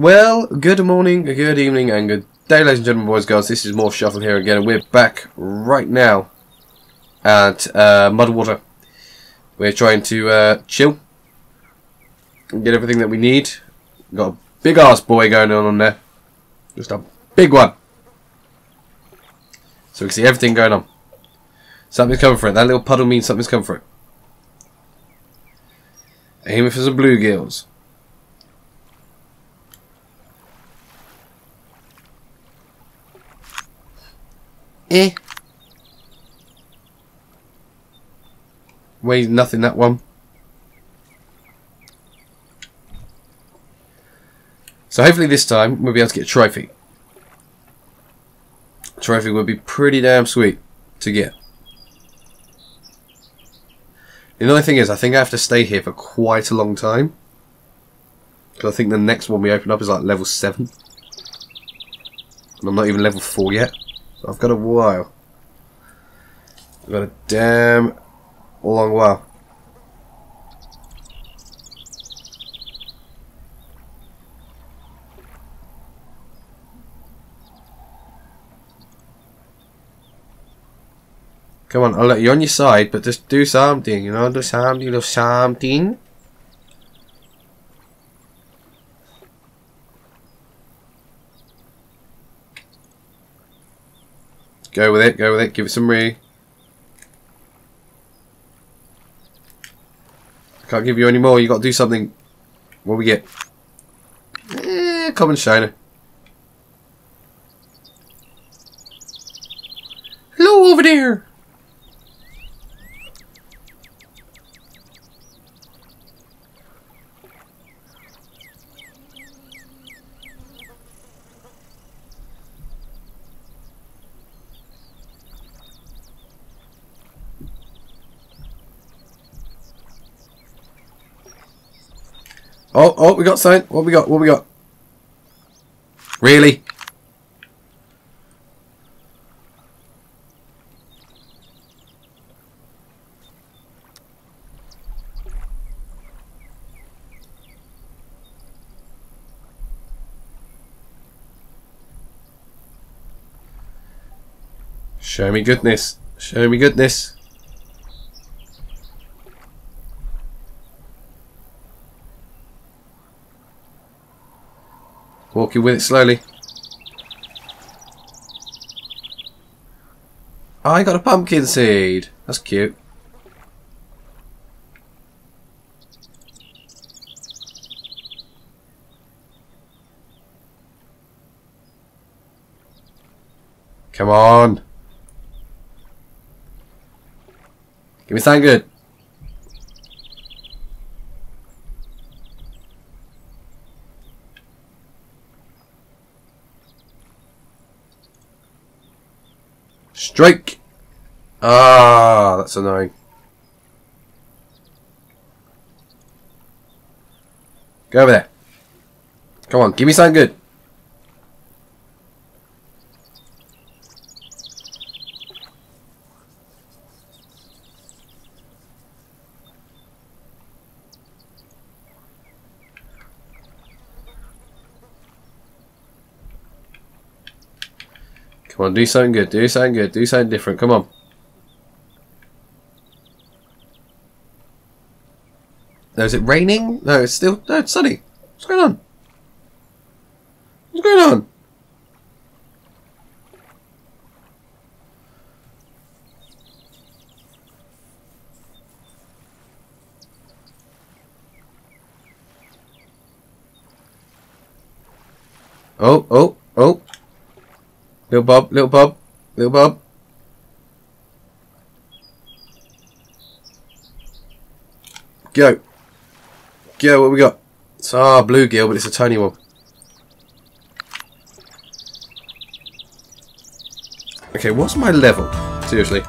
Well, good morning, good evening, and good day, ladies and gentlemen, boys girls. This is MorphShuffle here again, and we're back right now at uh, Mudwater. We're trying to uh, chill and get everything that we need. We've Got a big ass boy going on on there. Just a big one. So we can see everything going on. Something's coming for it. That little puddle means something's coming for it. Aiming for some bluegills. Eh. Weighs nothing that one. So hopefully this time we'll be able to get a trophy. A trophy would be pretty damn sweet to get. The only thing is, I think I have to stay here for quite a long time. Because I think the next one we open up is like level 7. And I'm not even level 4 yet. So I've got a while. I've got a damn long while. Come on, I'll let you on your side, but just do something, you know, do something, do something. Go with it, go with it, give it some re. I can't give you any more, you got to do something. What we get? Eh, common shiner. Hello over there! Oh, oh, we got something. What we got? What we got? Really? Show me goodness. Show me goodness. Walking with it slowly. Oh, I got a pumpkin seed. That's cute. Come on. Give me something good. Strike! Ah, that's annoying. Go over there. Come on, give me something good. Come on, do something good, do something good, do something different, come on. No, is it raining? No, it's still, no, it's sunny. What's going on? What's going on? Oh, oh, oh. Little Bob, little Bob, little Bob. Go. Go, what we got? It's ah, bluegill, but it's a tiny one. Okay, what's my level? Seriously.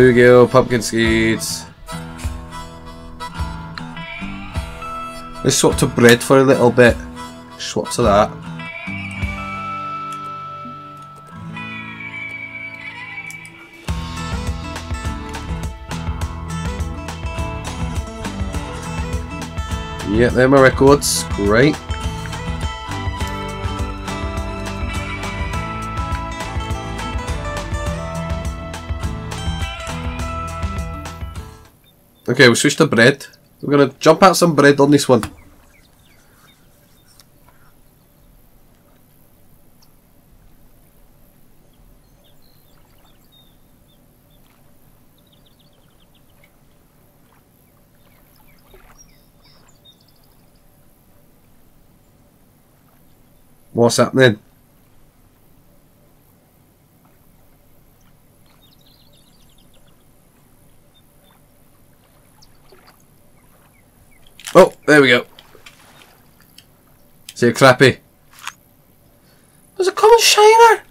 Bluegill, pumpkin seeds. Let's swap to bread for a little bit. Swap to that. Yeah, there my records. Great. Okay, we'll switch to bread. We're gonna jump out some bread on this one. What's happening? Oh, there we go. See a crappie. There's a common shiner.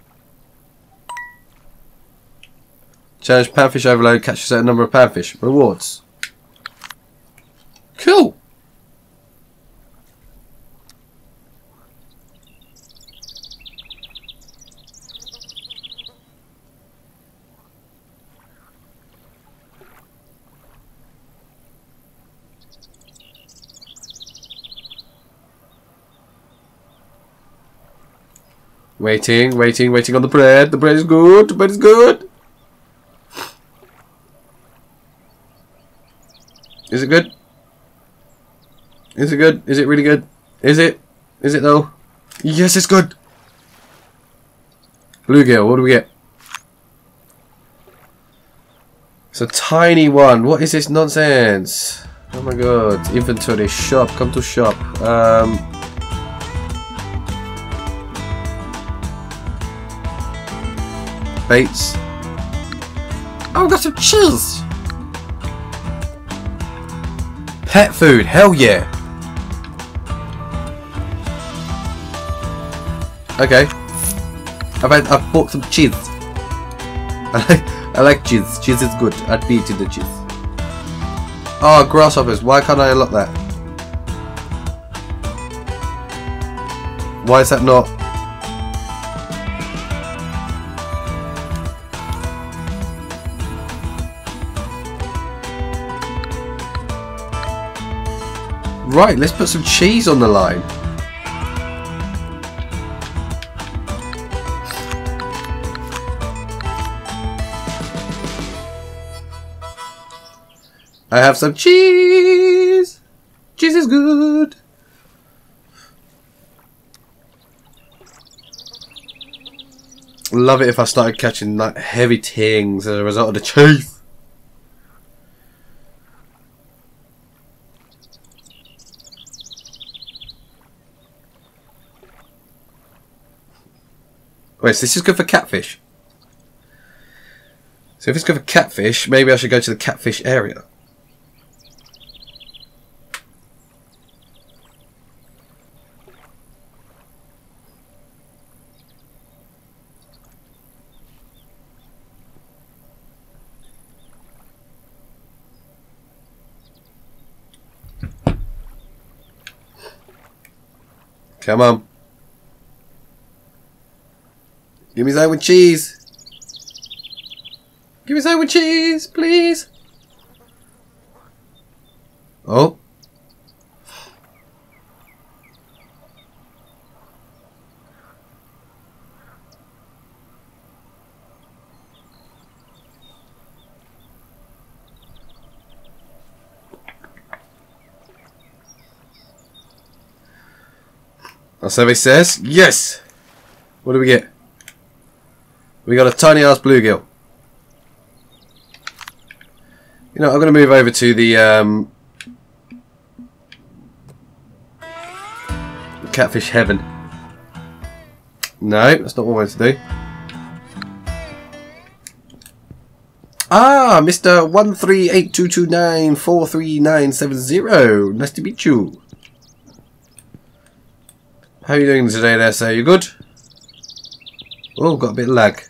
Challenge panfish overload, catch a certain number of panfish. Rewards. Cool. Waiting, waiting, waiting on the bread. The bread is good. The bread is good. Is it good? Is it good? Is it really good? Is it? Is it though? Yes, it's good. Bluegill, what do we get? It's a tiny one. What is this nonsense? Oh my god. Inventory. Shop. Come to shop. Um, baits. Oh, I've got some cheese. Pet food, hell yeah. Okay. I've had, I've bought some cheese. I like, I like cheese. Cheese is good. I'd be eating the cheese. Oh, grasshoppers. Why can't I unlock that? Why is that not Right, let's put some cheese on the line. I have some cheese. Cheese is good. Love it if I started catching like heavy tings as a result of the cheese. Wait, so this is good for catfish. So if it's good for catfish, maybe I should go to the catfish area. Come on. Give me something with cheese. Give me something with cheese, please. Oh. Our survey says yes. What do we get? We got a tiny ass bluegill. You know, I'm going to move over to the um, catfish heaven. No, that's not what I wanted to do. Ah, Mr. 13822943970. Nice to meet you. How are you doing today there, sir? You good? Oh, got a bit of lag.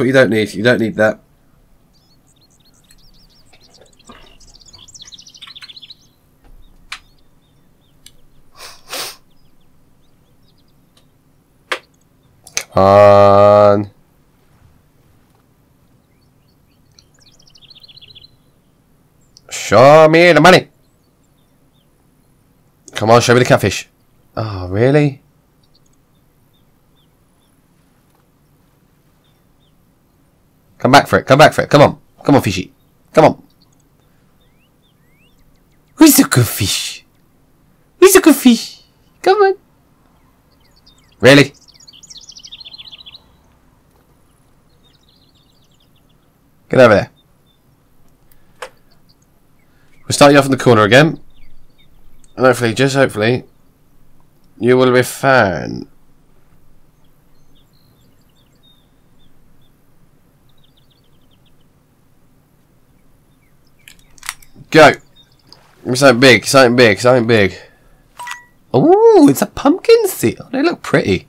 what you don't need. You don't need that. Come on. Show me the money. Come on, show me the catfish. Oh, really? Come back for it. Come back for it. Come on. Come on, fishy. Come on. Who's the good fish? Who's the good fish? Come on. Really? Get over there. We'll start you off in the corner again. And hopefully, just hopefully, you will be fine. Go! Something big, something big, something big. Oh, it's a pumpkin seed. They look pretty.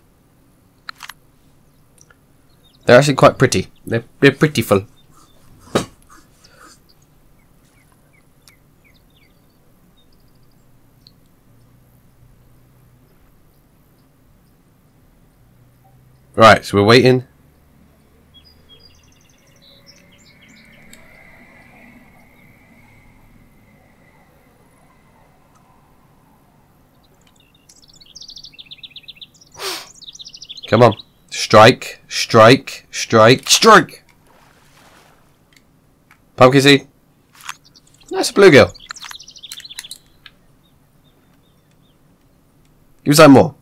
They're actually quite pretty. They're, they're prettyful. Right, so we're waiting. Come on. Strike, strike, strike, strike! Pumpkin seed. That's a bluegill. Give us some more.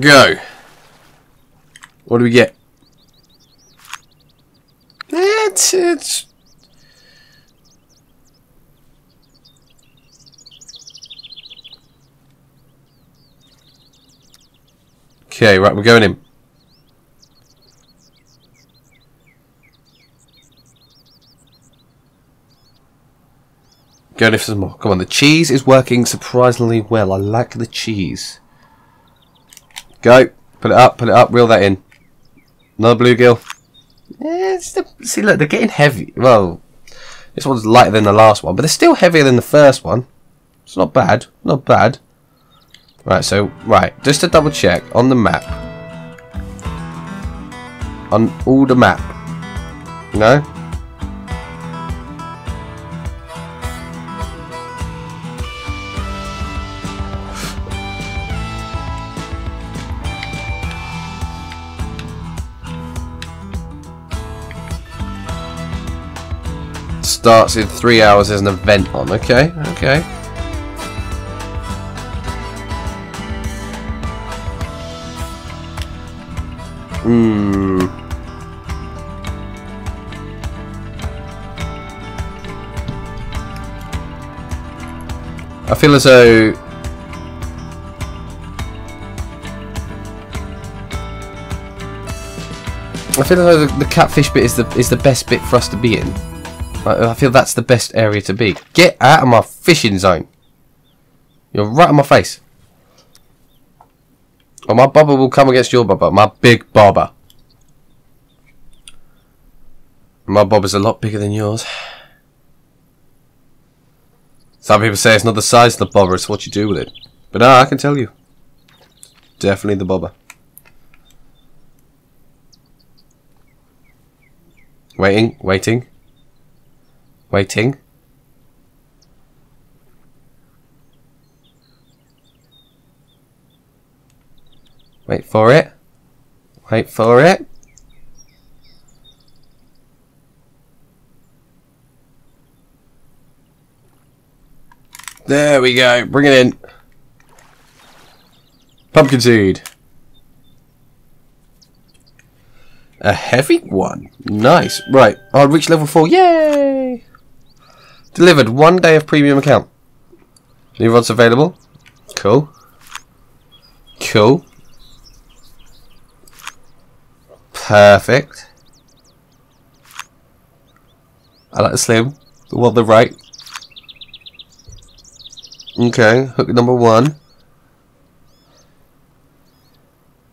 Go. What do we get? It's it's Okay, right, we're going in. Going in for some more. Come on, the cheese is working surprisingly well. I like the cheese. Go. Put it up, put it up, reel that in. Another bluegill. Yeah, see, look, they're getting heavy. Well, this one's lighter than the last one, but they're still heavier than the first one. It's not bad. Not bad. Right, so, right, just to double check, on the map. On all the map. No? Starts in three hours. There's an event on. Okay, okay. Hmm. I feel as though I feel as though the, the catfish bit is the is the best bit for us to be in. I feel that's the best area to be. Get out of my fishing zone. You're right on my face. Oh, my bobber will come against your bobber. My big bobber. My bobber's a lot bigger than yours. Some people say it's not the size of the bobber, it's what you do with it. But no, I can tell you. Definitely the bobber. Waiting, waiting. Waiting. Wait for it. Wait for it. There we go. Bring it in. Pumpkin seed. A heavy one. Nice. Right. I reached level 4. Yay! Delivered one day of premium account. New rods available. Cool. Cool. Perfect. I like the slim. The one on the right. Okay, hook number one.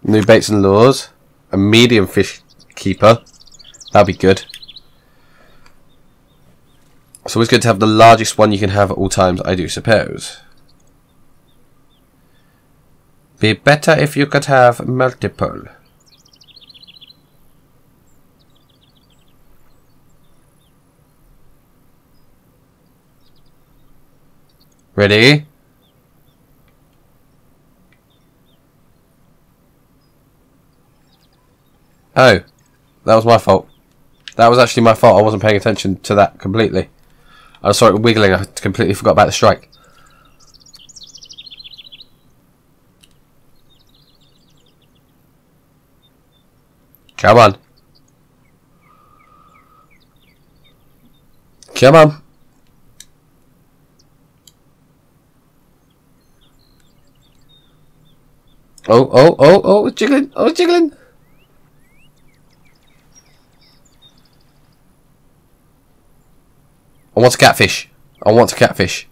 New baits and lures. A medium fish keeper. That'll be good. So it's good to have the largest one you can have at all times, I do suppose. Be better if you could have multiple. Ready? Oh, that was my fault. That was actually my fault. I wasn't paying attention to that completely. I saw it wiggling. I completely forgot about the strike. Come on. Come on. Oh, oh, oh, oh, it's jiggling. Oh, it's jiggling. I want a catfish. I want a catfish.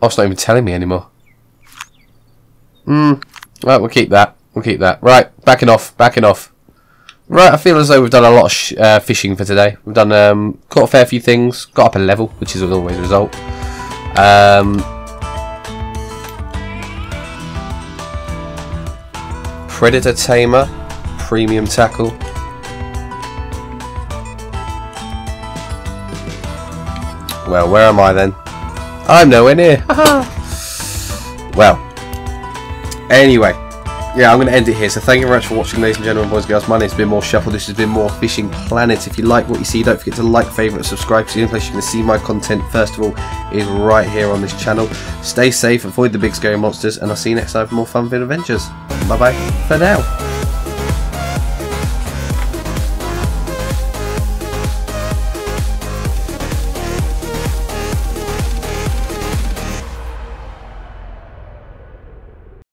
Oh, it's not even telling me anymore. Hmm. Right, we'll keep that. We'll keep that. Right, backing off. Backing off. Right, I feel as though we've done a lot of uh, fishing for today. We've done um, caught a fair few things, got up a level, which is always a result. Um, Predator Tamer, Premium Tackle. Well, where am I then? I'm nowhere near. well, anyway, yeah, I'm going to end it here. So thank you very much for watching, ladies and gentlemen, boys and girls. My name's been MorphShuffle. This has been more Fishing Planet. If you like what you see, don't forget to like, favourite, and subscribe. Because the only place you're going to see my content, first of all, is right here on this channel. Stay safe, avoid the big scary monsters, and I'll see you next time for more fun, fun adventures. Bye bye for now.